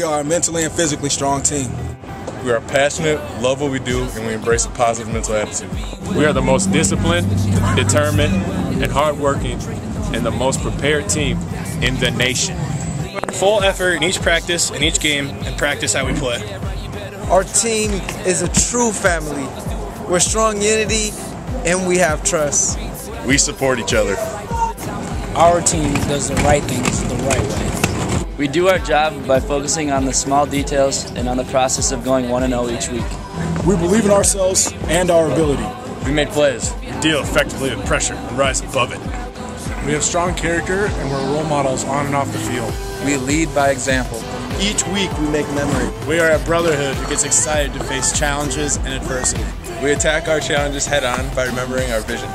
are a mentally and physically strong team. We are passionate, love what we do, and we embrace a positive mental attitude. We are the most disciplined, determined, and hardworking, and the most prepared team in the nation. Full effort in each practice, in each game, and practice how we play. Our team is a true family. We're strong unity, and we have trust. We support each other. Our team does the right things the right way. We do our job by focusing on the small details and on the process of going 1 0 each week. We believe in ourselves and our ability. We make plays, we deal effectively with pressure, and rise above it. We have strong character and we're role models on and off the field. We lead by example. Each week we make memory. We are a brotherhood who gets excited to face challenges and adversity. We attack our challenges head on by remembering our vision.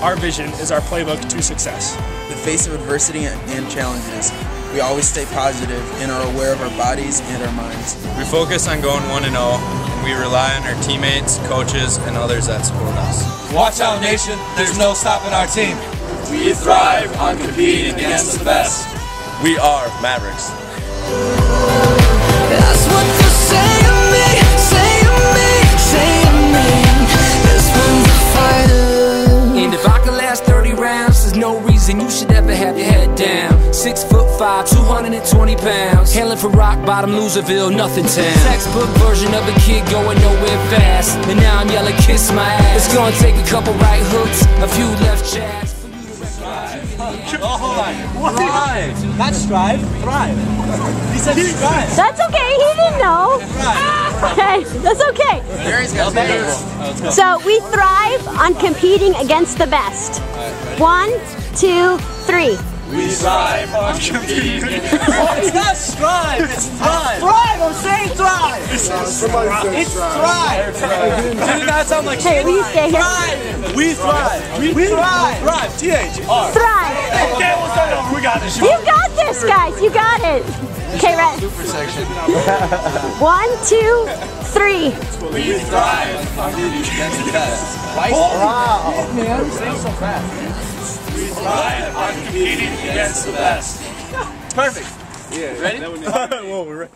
Our vision is our playbook to success. The face of adversity and challenges, we always stay positive and are aware of our bodies and our minds. We focus on going 1 0, and we rely on our teammates, coaches, and others that support us. Watch out, nation. There's no stopping our team. We thrive on competing against the best. We are Mavericks. That's what you say to me, say to me, say to me. This one's a fighter. And if I could last 30 rounds, there's no reason you should ever have your head down. Six foot five, 220 pounds. Hailing from rock bottom, Loserville, nothing town. Textbook version of a kid going nowhere fast. And now I'm yelling, kiss my ass. It's gonna take a couple right hooks, a few left jabs. Oh, hold on. Thrive. Not strive, thrive. He said strive. That's okay, he didn't know. Okay, that's okay. So we thrive on competing against the best. One, two, three. We strive on competing. it's not strive, it's thrive. Thrive, I'm saying thrive. It's, it's thrive. Did it not sound like Hey, will you stay here? Thrive. We thrive. We, thrive. Thrive. T-H-R. Thrive. Okay, we'll start over. We got this. You guys. You got it. Okay, ready? Super section. One, two, three. We thrive on competing against the best. Wow. Man, saying so fast. We thrive on competing against the best. Perfect. Yeah. Ready? Whoa, we're ready.